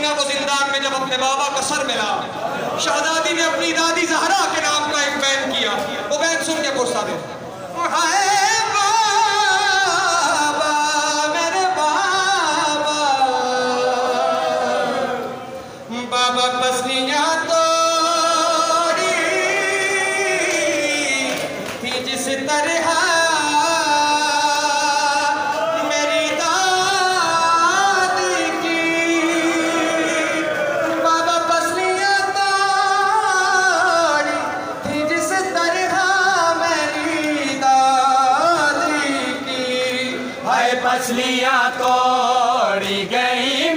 हसीना को जिंदान में जब अपने बाबा का सर मिला, शहजादी ने अपनी दादी जहरा के नाम का एक बैन किया, वो बैन सुन के गुस्सा दे। जिस तरह तोड़ी गई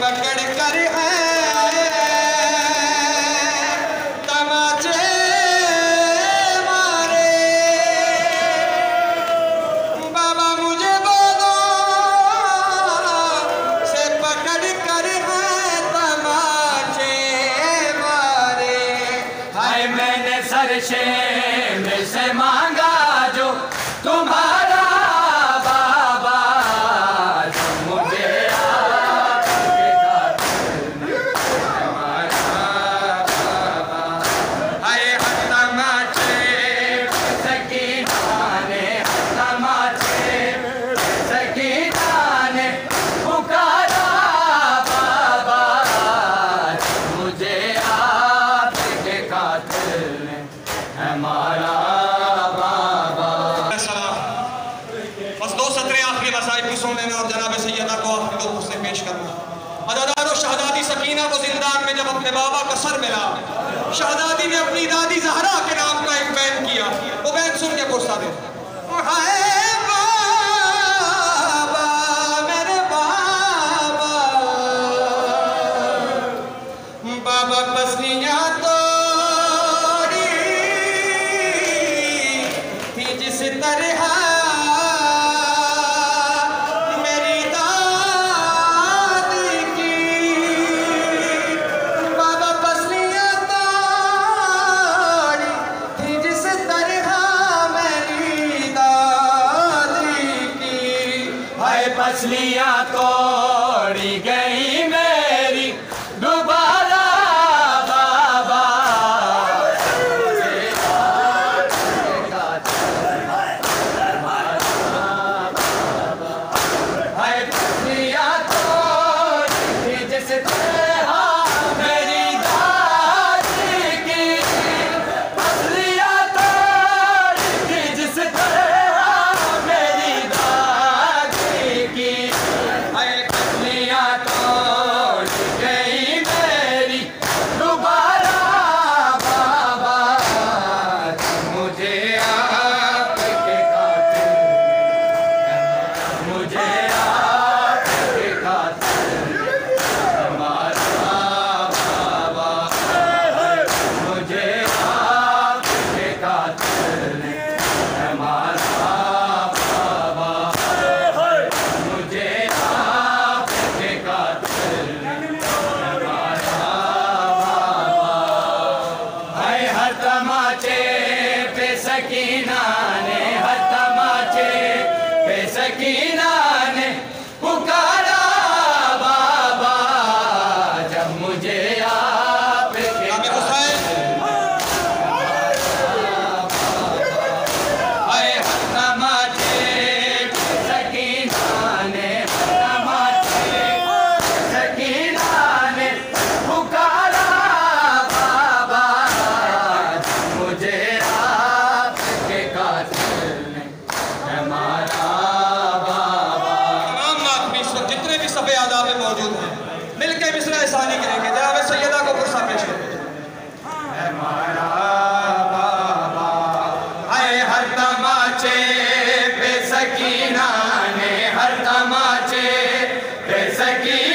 पकड़ करे बाबा मुझे से पकड़ सर से मांगा जो तुम्हारा बाबा का सर मिला। शहजादी ने अपनी दादी जहरा के नाम का एक बैन किया। वो बैन सुन के पूछता दे और हाँ Asliya तमाचे पे सकीना ने Second.